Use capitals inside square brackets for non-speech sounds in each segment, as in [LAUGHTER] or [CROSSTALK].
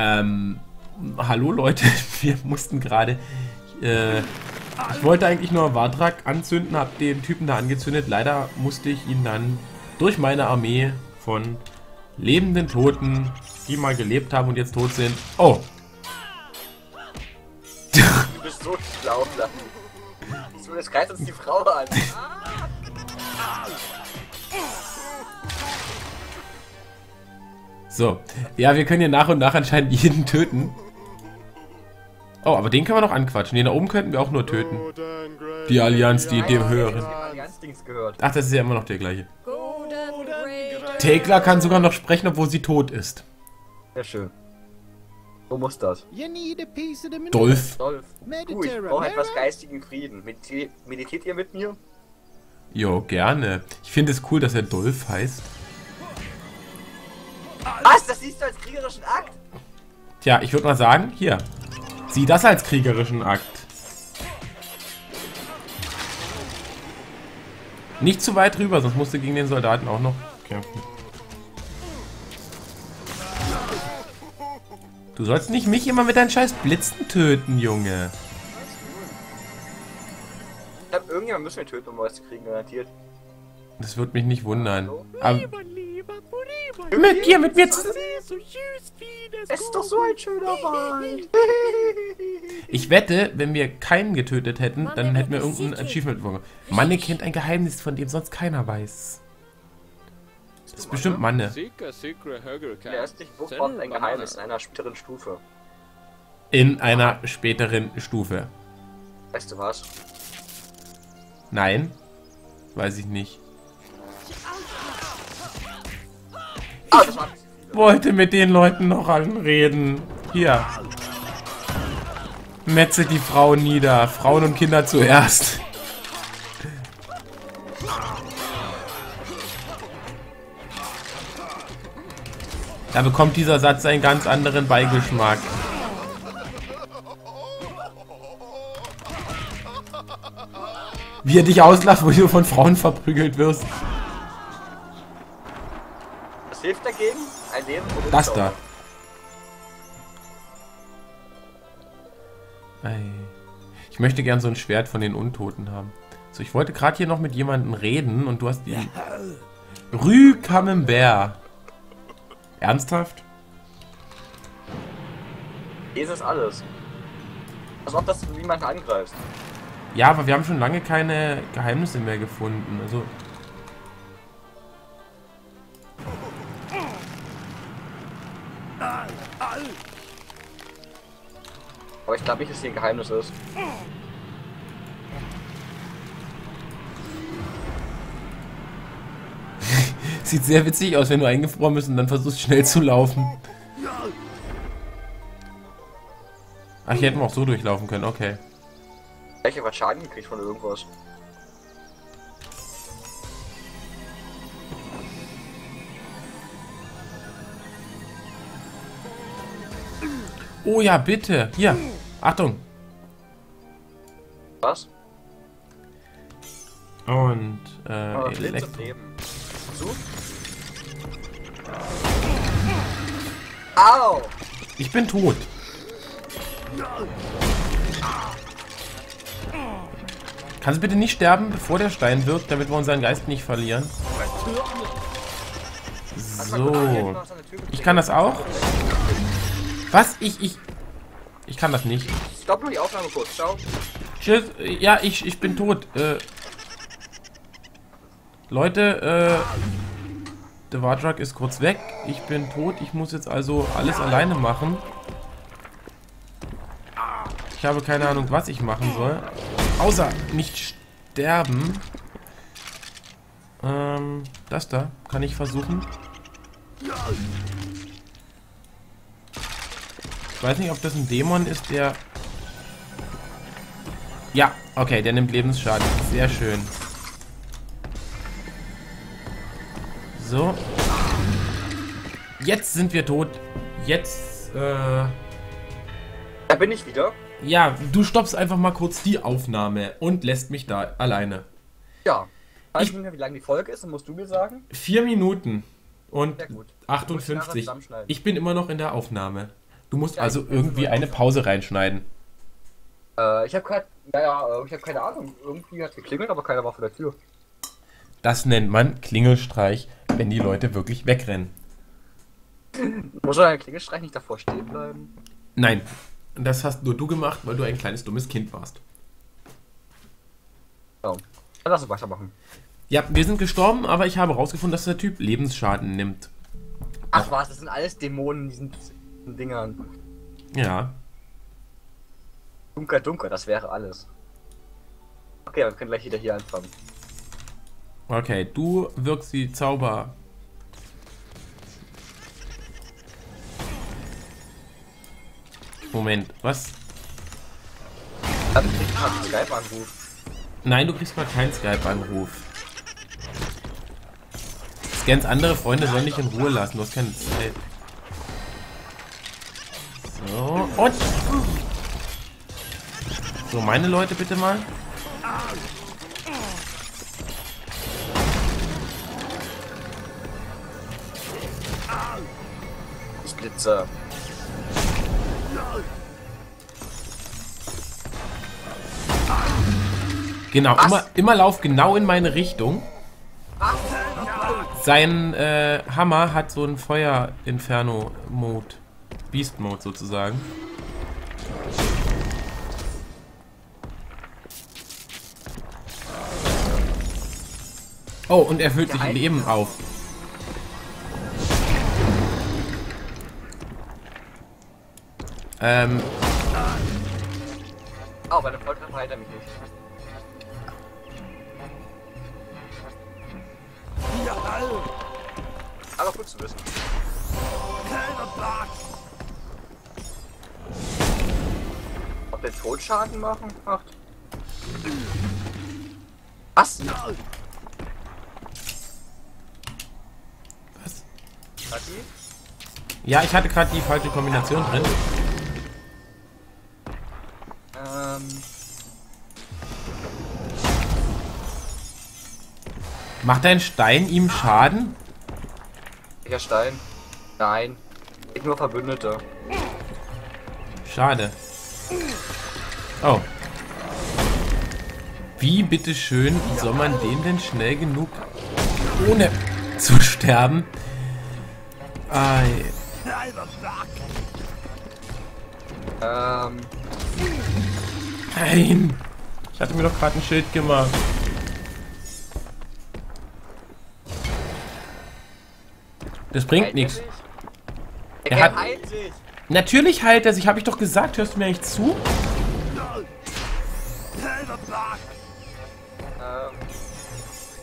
Ähm, hallo Leute, [LAUGHS] wir mussten gerade... Äh, ich wollte eigentlich nur Wadrak anzünden, habe den Typen da angezündet. Leider musste ich ihn dann durch meine Armee von lebenden Toten, die mal gelebt haben und jetzt tot sind. Oh! Du bist so schlau. So, jetzt greift uns die Frau an. [LAUGHS] So. Ja, wir können hier nach und nach anscheinend jeden töten. Oh, aber den können wir noch anquatschen. Den da oben könnten wir auch nur töten. Die Allianz, die dem höheren. Ach, das ist ja immer noch der gleiche. Tekla kann sogar noch sprechen, obwohl sie tot ist. Sehr schön. So muss das. Dolph. Dolph. Du, ich brauche etwas geistigen Frieden. Mediti meditiert ihr mit mir? Jo, gerne. Ich finde es cool, dass er Dolph heißt. Was? Das siehst du als kriegerischen Akt? Tja, ich würde mal sagen, hier. Sieh das als kriegerischen Akt. Nicht zu weit rüber, sonst musst du gegen den Soldaten auch noch kämpfen. Du sollst nicht mich immer mit deinen scheiß Blitzen töten, Junge. Ich glaube, irgendjemand müssen wir töten, um was zu kriegen, garantiert. Das wird mich nicht wundern. Aber mit dir, mit mir zusammen. Es ist doch so ein schöner Wald. [LAUGHS] Ich wette, wenn wir keinen getötet hätten, dann hätten wir irgendein Achievement bekommen. Manne kennt ein Geheimnis, von dem sonst keiner weiß. Das ist bestimmt Manne. Der östliche Buchband ein Geheimnis in einer späteren Stufe. In einer späteren Stufe. Weißt du was? Nein. Weiß ich nicht. Ah, Wollte mit den Leuten noch reden. Hier. Metze die Frauen nieder. Frauen und Kinder zuerst. Da bekommt dieser Satz einen ganz anderen Beigeschmack. Wie er dich auslacht, wo du von Frauen verprügelt wirst. Was hilft dagegen? Ein Leben oder Das da. Ich möchte gern so ein Schwert von den Untoten haben. So, ich wollte gerade hier noch mit jemandem reden und du hast die... Rue Camembert. Ernsthaft? Ist das alles. Als ob das niemand angreifst. Ja, aber wir haben schon lange keine Geheimnisse mehr gefunden. Also... Aber ich glaube nicht, dass hier ein Geheimnis ist. [LAUGHS] Sieht sehr witzig aus, wenn du eingefroren bist und dann versuchst schnell zu laufen. Ach, hier hätten wir auch so durchlaufen können, okay. Welche hat Schaden gekriegt von irgendwas? Oh ja, bitte. Hier. Achtung. Was? Und, äh, Oh, Elektro-. So? Au! Ich bin tot. Kannst du bitte nicht sterben, bevor der Stein wirkt, damit wir unseren Geist nicht verlieren? So. Ich kann das auch? Was? Ich, ich... Ich kann das nicht. Stopp nur die Aufnahme kurz, ciao. Tschüss. Ja, ich, ich bin tot. Äh, Leute, äh... Der Wardrug ist kurz weg. Ich bin tot. Ich muss jetzt also alles alleine machen. Ich habe keine Ahnung, was ich machen soll. Außer nicht sterben. Ähm, das da kann ich versuchen. Ich weiß nicht, ob das ein Dämon ist, der... Ja, okay, der nimmt Lebensschaden. Sehr schön. So. Jetzt sind wir tot. Jetzt, äh... Da bin ich wieder. Ja, du stoppst einfach mal kurz die Aufnahme und lässt mich da alleine. Ja. Weiß Ich- ich nicht mehr, wie lang die Folge ist, dann musst du mir sagen. Vier Minuten und Sehr gut. 58. zusammenschneiden. Ich bin immer noch in der Aufnahme. Du musst also irgendwie eine Pause reinschneiden. Äh, ich habe keine, naja, äh, ich habe keine Ahnung. Irgendwie hat geklingelt, aber keiner war vor der Tür. Das nennt man Klingelstreich, wenn die Leute wirklich wegrennen. [LAUGHS] Muss doch ein Klingelstreich nicht davor stehen bleiben? Nein, das hast nur du gemacht, weil du ein kleines dummes Kind warst. Ja. Dann lass uns weitermachen. Ja, wir sind gestorben, aber ich habe herausgefunden, dass der Typ Lebensschaden nimmt. Ach was, das sind alles Dämonen, diesen, diesen Dingern. Ja. Dunker, dunker, das wäre alles. Okay, wir können gleich wieder hier anfangen. Okay, du wirkst wie Zauber. Moment, was? Krieg ich mal einen Skype-Anruf. Nein, du kriegst mal keinen Skype-Anruf. Scans andere Freunde sollen dich in Ruhe lassen, du hast keine Zeit. Und... So, meine Leute bitte mal. Ich blitze. Genau, Was? immer, immer lauf genau in meine Richtung. Sein äh, Hammer hat so einen Feuer-Inferno-Mode. Beast-Mode sozusagen. Oh, und er füllt sich Leben auf. Ähm, Oh, meine Freundin verhält mich nicht. Aber gut zu wissen. Ob der Todschaden machen macht? Was? was? Hat die? Ja, ich hatte gerade die falsche Kombination drin. Ähm. Macht dein Stein ihm Schaden? Welcher Stein? Nein. Ich nur Verbündete. Schade. Oh. Wie bitteschön soll man den denn schnell genug ohne zu sterben? Ei. Ähm. Nein. Ich hatte mir doch gerade ein Schild gemacht. Das bringt nichts. er hat-. Natürlich heilt er sich, habe ich doch gesagt. Hörst du mir nicht zu?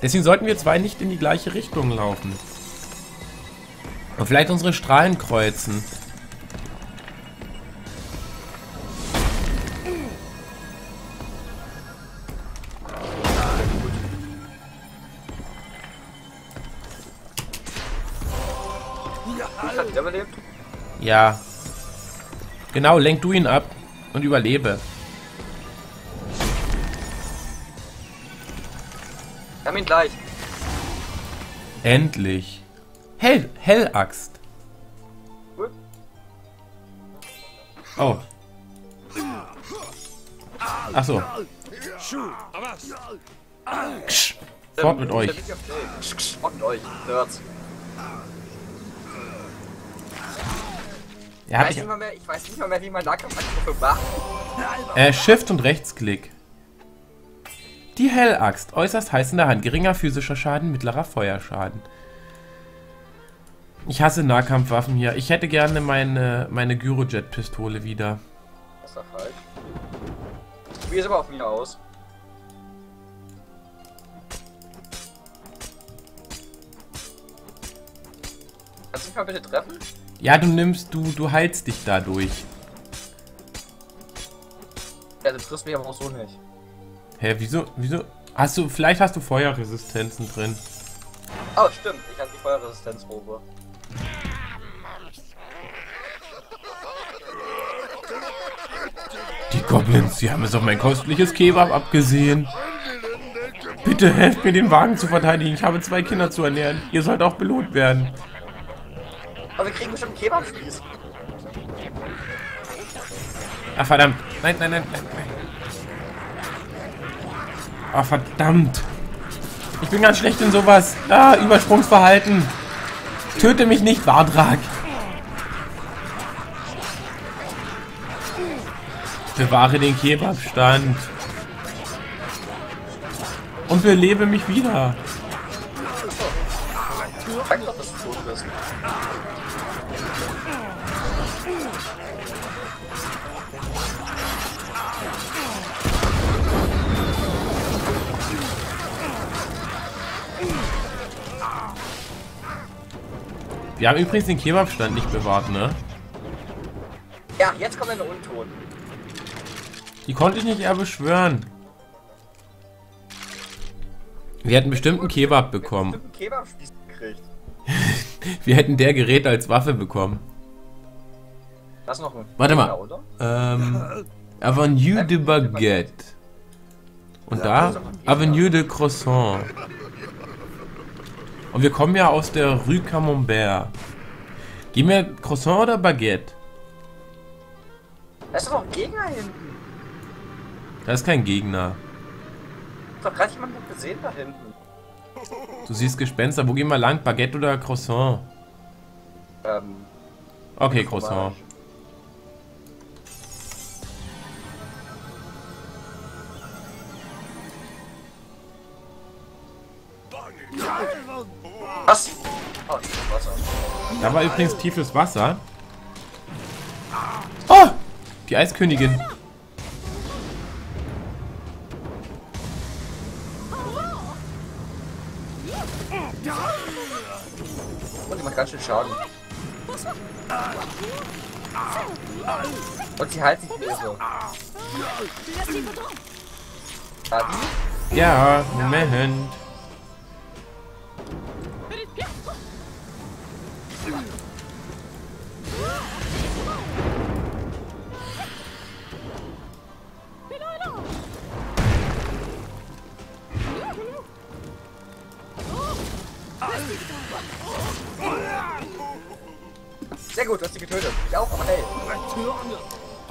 Deswegen sollten wir zwei nicht in die gleiche Richtung laufen. Und vielleicht unsere Strahlen kreuzen. Ja. Genau, lenk du ihn ab und überlebe. Haben ihn gleich. Endlich. Hell, Hellaxt. Gut. Oh. Ach so. Ksch. Fort mit euch. Fort mit euch, Nerds. Er Ich weiß, nicht mal mehr, ich weiß nicht mal mehr, wie man Nahkampfangriffe macht. äh, Shift und Rechtsklick. Die Hellaxt. Äußerst heiß in der Hand. Geringer physischer Schaden, mittlerer Feuerschaden. Ich hasse Nahkampfwaffen hier. Ich hätte gerne meine, meine Gyrojet-Pistole wieder. Das ist falsch. Wie es aber auf mir aus. Kannst du mich mal bitte treffen? Ja, du nimmst, du, du heilst dich dadurch. Ja, du triffst mich aber auch so nicht. Hä, wieso, wieso? Hast du, vielleicht hast du Feuerresistenzen drin. Oh, stimmt. Ich habe die Feuerresistenzprobe. Die Goblins, sie haben es auf mein kostliches Kebab abgesehen. Bitte helft mir, den Wagen zu verteidigen. Ich habe zwei Kinder zu ernähren. Ihr sollt auch belohnt werden. Aber wir kriegen bestimmt einen Kebabspieß. Ah, verdammt. Nein, nein, nein, nein. Ah, verdammt. Ich bin ganz schlecht in sowas. Ah, Übersprungsverhalten. Töte mich nicht, Wardrag. Bewahre den Kebabstand. Und belebe mich wieder. Wir haben übrigens den Kebabstand nicht bewahrt, ne? Ja, jetzt kommt eine Untoten. Die konnte ich nicht eher beschwören. Wir hätten bestimmt einen Kebab bekommen. Einen. [LAUGHS] Wir hätten der Gerät als Waffe bekommen. Das noch ein. Warte mal. Ähm, Avenue de Baguette. Und da Avenue de Croissant. Und wir kommen ja aus der Rue Camembert. Gehen wir Croissant oder Baguette? Da ist doch ein Gegner hinten. Da ist kein Gegner. Hab doch gerade jemanden gesehen da hinten. Du siehst Gespenster. Wo gehen wir lang? Baguette oder Croissant? Ähm, Okay, Croissant. Was? Oh, Wasser. Da war übrigens tiefes Wasser. Oh! Die Eiskönigin. Und die macht ganz schön Schaden. Und sie heilt sich wieder so. Ja, Moment.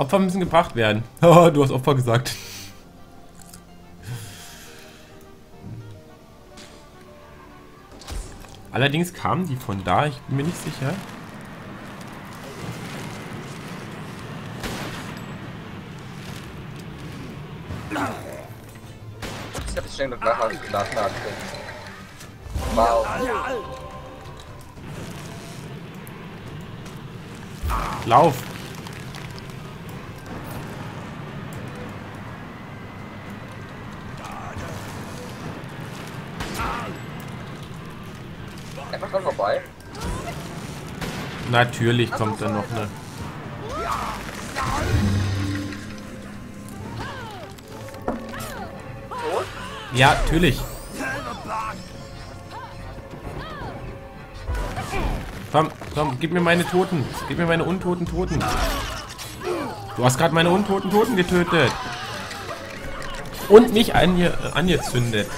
Opfer müssen gebracht werden. Haha, [LAUGHS] du hast Opfer gesagt. Allerdings kamen die von da, ich bin mir nicht sicher. Ich hab noch nachher nachladen Wow. Lauf! Einfach dran vorbei. Natürlich kommt da noch eine. Ja, natürlich. Komm, komm, gib mir meine Toten. Gib mir meine untoten Toten. Du hast gerade meine untoten Toten getötet. Und mich ange angezündet.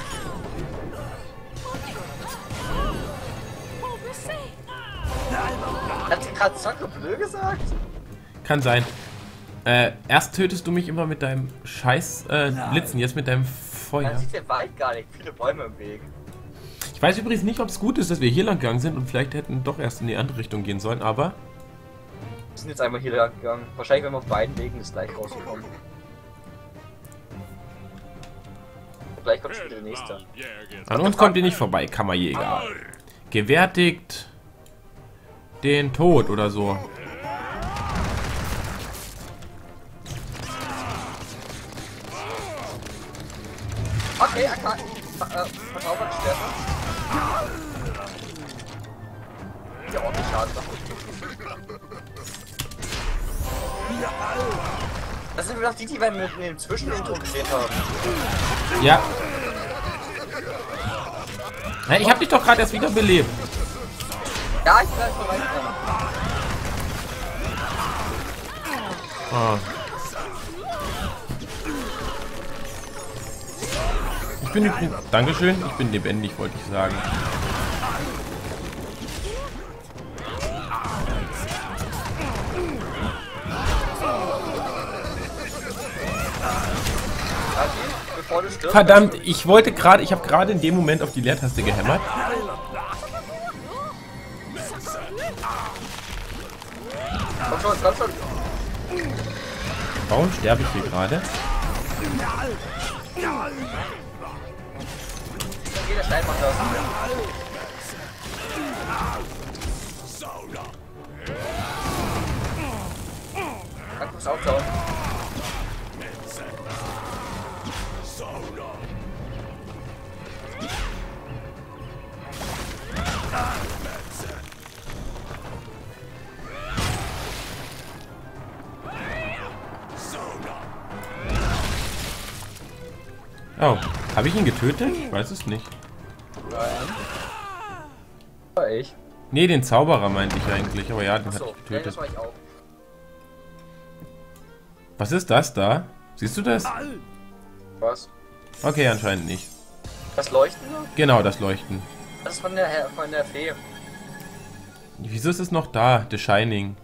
Bleu gesagt? Kann sein. Äh, erst tötest du mich immer mit deinem scheiß äh, Blitzen, jetzt mit deinem Feuer. Man sieht den Wald gar nicht. Viele Bäume im Weg. Ich weiß übrigens nicht, ob es gut ist, dass wir hier lang gegangen sind und vielleicht hätten doch erst in die andere Richtung gehen sollen, aber Wir sind jetzt einmal hier lang gegangen. Wahrscheinlich, wenn wir auf beiden Wegen ist gleich rausgekommen. Gleich kommt schon wieder der nächste. an uns kommt ihr nicht vorbei, Kammerjäger. Gewärtigt den Tod oder so. Okay, er kann. Äh, verzaubert Sterne. Ja, ordentlich Schaden machen. Das sind doch die, die wir mit dem Zwischenintro gesehen haben. Ja. Hä, ich hab dich doch gerade erst wieder belebt. Ja, ich bin halt vorbei. Ah. Ich bin übrigens... Dankeschön, ich bin lebendig, wollte ich sagen. Verdammt, ich wollte gerade, ich habe gerade in dem Moment auf die Leertaste gehämmert. Komm schon, komm schon. Warum sterbe ich hier gerade? Jeder Stein macht das. Dann du aufschauen. Oh, habe ich ihn getötet? Ich weiß es nicht. War ich. Nee, den Zauberer meinte ich eigentlich, aber ja, den Achso, ich nee, getötet. das war ich auch. Was ist das da? Siehst du das? Was? Okay, anscheinend nicht. Das Leuchten? Genau, das Leuchten. Das ist von der, von der Fee. Wieso ist es noch da? The Shining.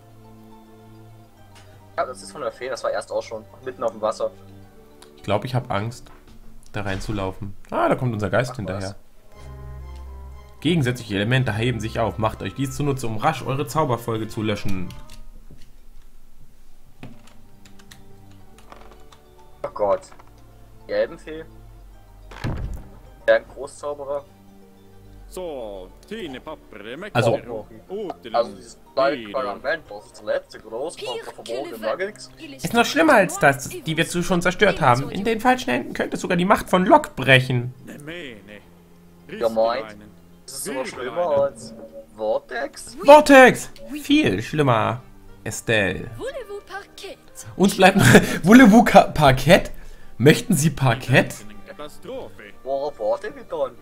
Ja, das ist von der Fee, das war erst auch schon. Mitten auf dem Wasser. Ich glaube, ich habe Angst, da reinzulaufen. Ah, da kommt unser Geist Ach, hinterher. Gegensätzliche Elemente heben sich auf. Macht euch dies zunutze, um rasch eure Zauberfolge zu löschen. Oh Gott. Die Elbenfee. Der ein Großzauberer. Så, tidningspapper med Also-. Also dieses kleine Parlament, das ist der letzte große verbotene Nuggets. Ist noch schlimmer als das, die wir zu schon zerstört haben. In den falschen Händen könnte sogar die Macht von Locke brechen. Ne mene. Ja, meint. Das ist sogar schlimmer als Vortex. Vortex! Viel schlimmer. Estelle. Uns bleibt noch... [LAUGHS] Ka- Parkett? Möchten Sie Parkett? Worauf wartet ihr dann?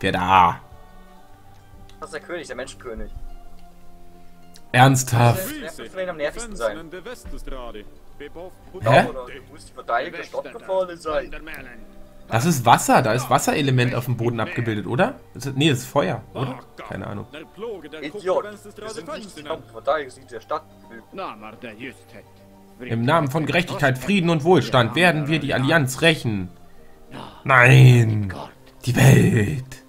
Wer da? Das ist der König, der Menschenkönig. Ernsthaft. Das wird vielleicht am nervigsten sein. Hä? Du musst die Verteidigung der Stadt gefallen sein. Das ist Wasser. Da ist Wasserelement auf dem Boden abgebildet, oder? Das ist, nee, das ist Feuer, oder? Keine Ahnung. Idiot. Wir sind nicht die. Verteidigung der Stadt. Im Namen von Gerechtigkeit, Frieden und Wohlstand werden wir die Allianz rächen. Nein! Die Welt!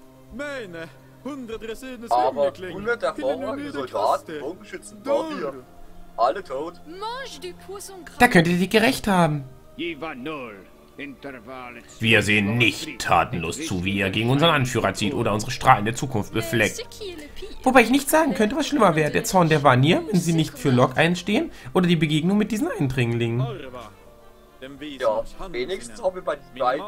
Aber Hungerklingen. hundert hervorragende Soldaten, Bogenschützen, Magier, alle tot. Da könntet ihr gerecht haben. Wir sehen nicht tatenlos zu, wie er gegen unseren Anführer zieht oder unsere strahlende Zukunft befleckt. Wobei ich nicht sagen könnte, was schlimmer wäre. Der Zorn der Vanir, wenn sie nicht für Locke einstehen, oder die Begegnung mit diesen Eindringlingen. Ja, wenigstens haben wir bei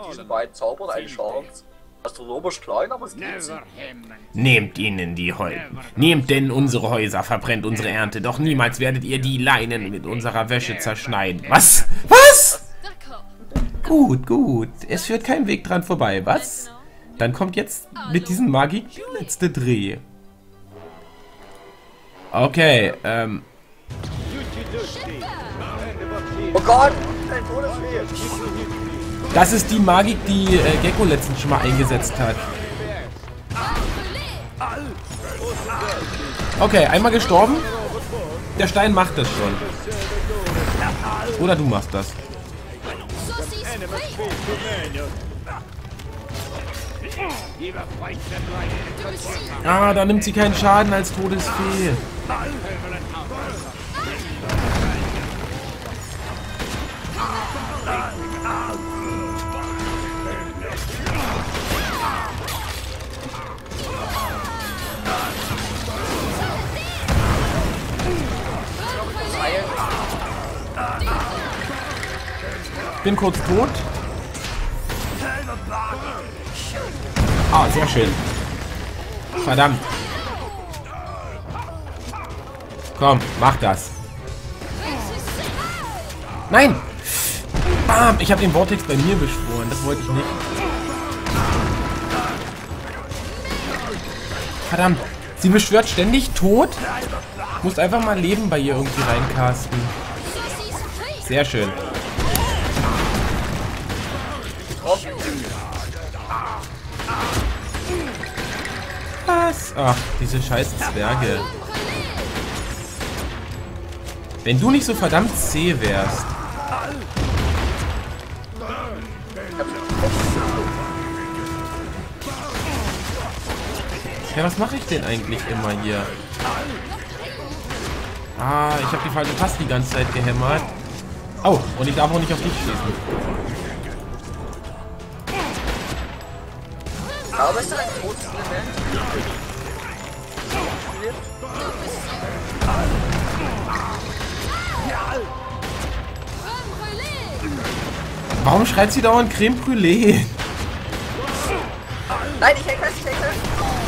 diesen beiden Zaubern eine Chance. Astronomisch klein, aber es sie. Hemmen. Nehmt ihnen die Häuten. Nehmt denn unsere Häuser, verbrennt unsere Ernte. Doch niemals werdet ihr die Leinen mit unserer Wäsche zerschneiden. Was? Was? Gut, gut. Es führt kein Weg dran vorbei, was? Dann kommt jetzt mit diesem Magik der letzte Dreh. Okay, ähm, Oh Gott, ein das ist die Magik, die äh, Gecko letztens schon mal eingesetzt hat. Okay, einmal gestorben. Der Stein macht das schon. Oder du machst das. Like De Russie. Ah, da nimmt sie keinen Schaden als Todesfee. Bin kurz tot. Ah, sehr schön. Verdammt. Komm, mach das. Nein! Bam! Ich habe den Vortex bei mir beschworen. Das wollte ich nicht. Verdammt. Sie beschwört ständig tot. Musst einfach mal Leben bei ihr irgendwie reincasten. Sehr schön. Was? Ach, diese scheiß Zwerge. Wenn du nicht so verdammt zäh wärst. Ja, was mache ich denn eigentlich immer hier? Ah, ich habe die falsche Taste die ganze Zeit gehämmert. Oh, und ich darf auch nicht auf dich schießen. Aber ist ein totes Element? Warum schreit sie dauernd Creme Brûlée? Nein, ich häng fest, ich häng fest.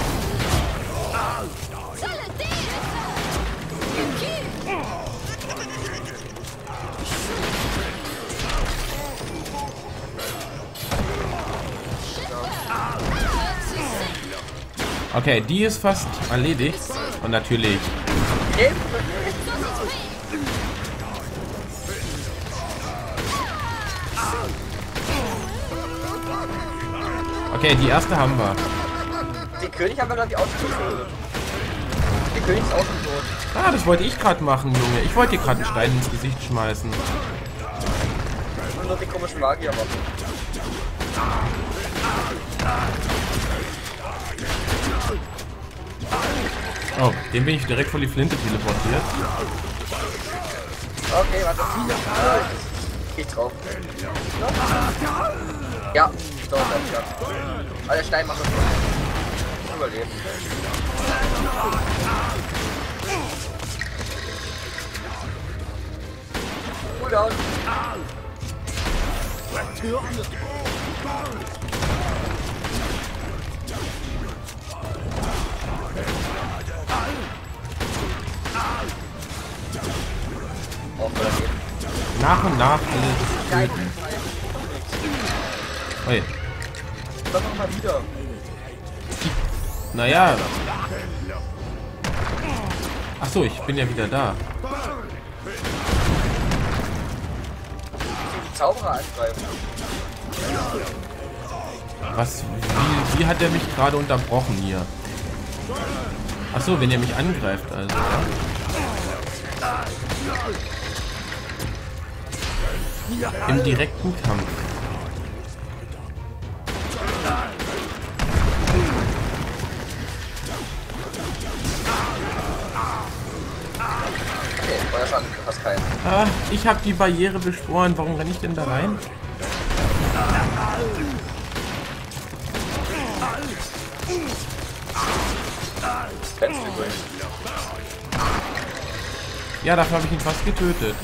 Okay, die ist fast erledigt. Und natürlich. Okay, die erste haben wir. Den König haben wir glaube ich ausgetötet. Der König ist tot. Ah, das wollte ich gerade machen, Junge. Ich wollte dir gerade einen Stein ins Gesicht schmeißen. Und nur die komischen Magier machen. Oh, den bin ich direkt vor die Flinte teleportiert. Okay, warte. Ich drauf. Ja, doch, das ja. Aber der Stein schon. Überleben. Cooldown. Nach und nach alle töten. Oi. Dann noch mal wieder. Naja. Ach so, ich bin ja wieder da. Die Zauberer angreifen. Was? Wie, wie hat er mich gerade unterbrochen hier? Ach so, wenn er mich angreift, also. Im direkten Kampf. Ah, ich habe die Barriere beschworen. Warum renne ich denn da rein? Ja, dafür habe ich ihn fast getötet.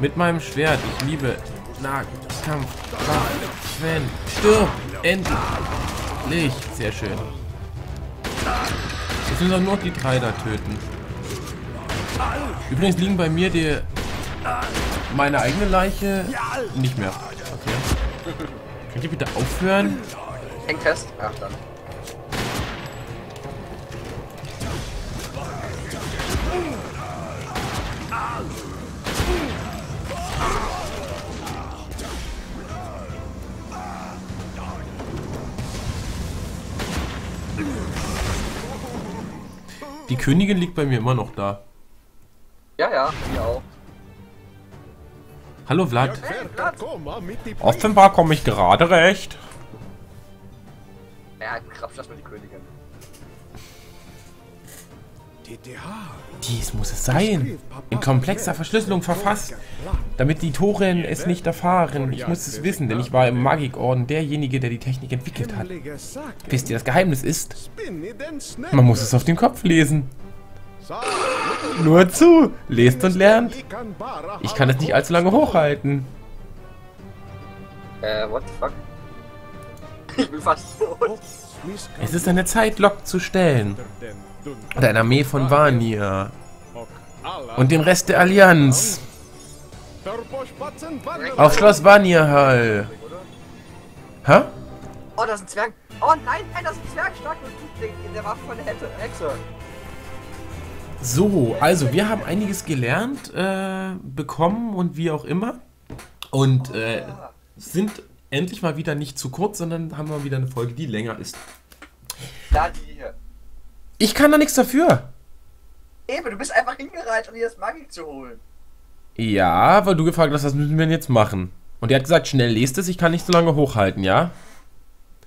Mit meinem Schwert. Ich liebe Nahkampf. Sven, stirb! Endlich! Sehr schön. Jetzt müssen wir nur noch die drei da töten. Übrigens liegen bei mir die meine eigene Leiche nicht mehr. Okay. Könnt ihr bitte aufhören? Häng fest. Ach dann. Königin liegt bei mir immer noch da. Ja, ja, mir auch. Hallo Vlad. Hey, Platz. Offenbar komme ich gerade recht. Ja, krapsch das mal die Königin. Dies muss es sein. In komplexer Verschlüsselung verfasst, damit die Toren es nicht erfahren. Ich muss es wissen, denn ich war im Magikorden derjenige, der die Technik entwickelt hat. Wisst ihr, das Geheimnis ist, man muss es auf den Kopf lesen. Nur zu, lest und lernt. Ich kann es nicht allzu lange hochhalten. Äh, what the fuck? Ich bin fast tot. Es ist eine Zeit, Lok zu stellen. Und eine Armee von Vanier. Und den Rest der Allianz. Auf Schloss Vanierhall. Hä? Oh, das ist ein Zwerg. Oh nein, nein, das ist ein Zwerg stark und der, der Waffe von der Hexe. Hexe. So, also wir haben einiges gelernt, äh, bekommen und wie auch immer. Und äh, sind endlich mal wieder nicht zu kurz, sondern haben wir wieder eine Folge, die länger ist. Da, die. Ich kann da nichts dafür. Eben, du bist einfach hingereiht, um dir das Magik zu holen. Ja, weil du gefragt hast, was müssen wir denn jetzt machen? Und er hat gesagt, schnell lest es, ich kann nicht so lange hochhalten, ja?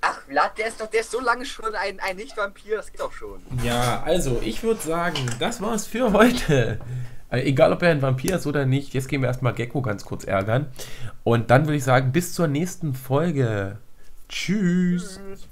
Ach, Vlad, der ist doch, der ist so lange schon ein, ein Nicht-Vampir, das geht doch schon. Ja, also ich würde sagen, das war's für heute. Äh, Egal, ob er ein Vampir ist oder nicht, jetzt gehen wir erstmal Gecko ganz kurz ärgern. Und dann würde ich sagen, bis zur nächsten Folge. Tschüss. Tschüss.